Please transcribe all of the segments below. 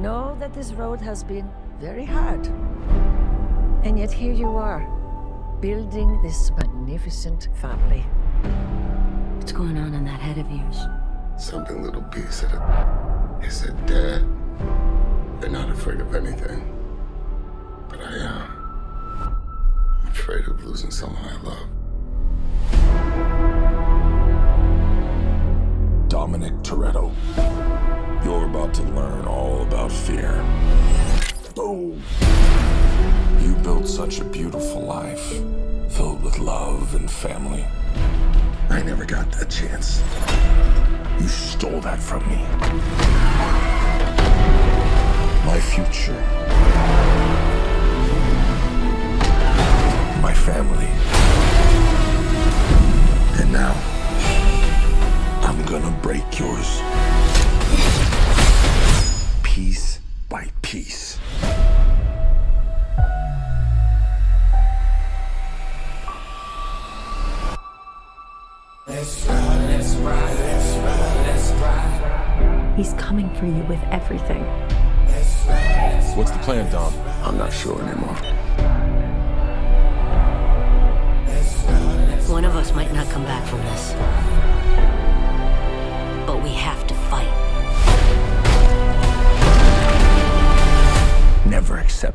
know that this road has been very hard. And yet here you are, building this magnificent family. What's going on in that head of yours? Something little B said it. He said, Dad, you're not afraid of anything. But I am. I'm afraid of losing someone I love. Fear. Boom! You built such a beautiful life, filled with love and family. I never got that chance. You stole that from me. My future. Piece by piece. He's coming for you with everything. What's the plan, Dom? I'm not sure anymore. One of us might not come back from this.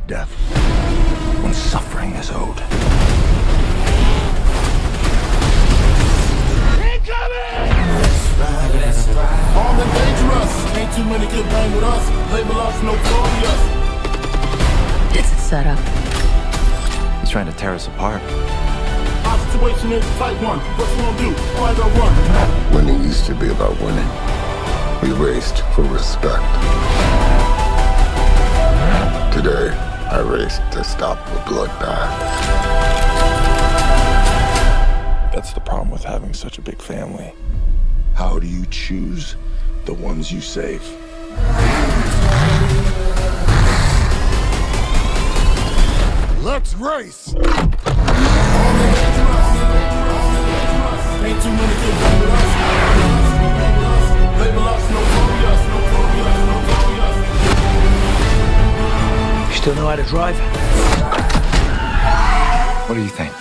Death when suffering is owed. Armed and dangerous. Ain't too many can bang with us. Label us notorious. It's a setup. He's trying to tear us apart. Our situation is type one. What you gonna do? Fight or run? Winning used to be about winning. We raced for respect. Today, I raced to stop the bloodbath. That's the problem with having such a big family. How do you choose the ones you save? Let's race. Still know how to drive? What do you think?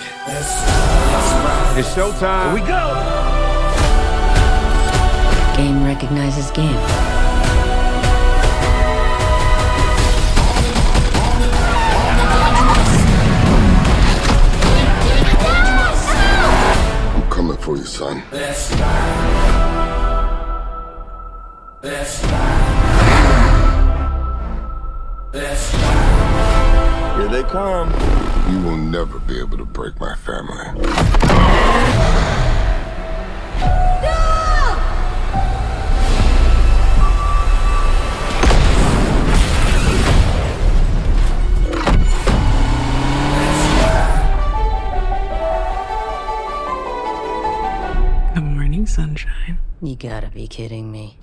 It's showtime. we go! Game recognizes game. I'm coming for you, son. Here they come. You will never be able to break my family. Good morning, sunshine. You gotta be kidding me.